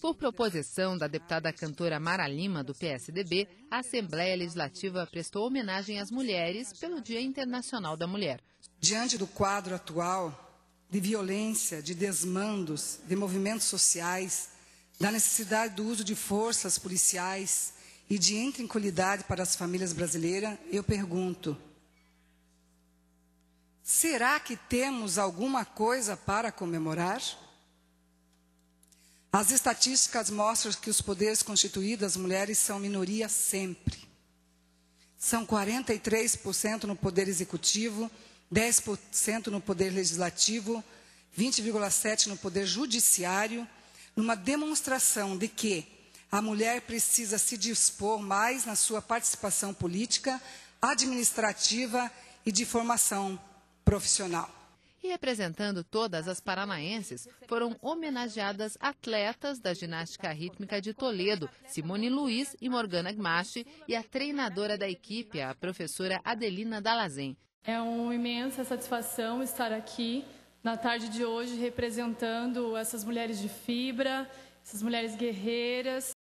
Por proposição da deputada cantora Mara Lima, do PSDB, a Assembleia Legislativa prestou homenagem às mulheres pelo Dia Internacional da Mulher. Diante do quadro atual de violência, de desmandos, de movimentos sociais, da necessidade do uso de forças policiais e de intranquilidade para as famílias brasileiras, eu pergunto: será que temos alguma coisa para comemorar? As estatísticas mostram que os poderes constituídos, as mulheres são minoria sempre. São 43% no poder executivo, 10% no poder legislativo, 20,7% no poder judiciário, numa demonstração de que a mulher precisa se dispor mais na sua participação política, administrativa e de formação profissional. E representando todas as paranaenses, foram homenageadas atletas da ginástica rítmica de Toledo, Simone Luiz e Morgana Gmache, e a treinadora da equipe, a professora Adelina Dalazen. É uma imensa satisfação estar aqui na tarde de hoje representando essas mulheres de fibra, essas mulheres guerreiras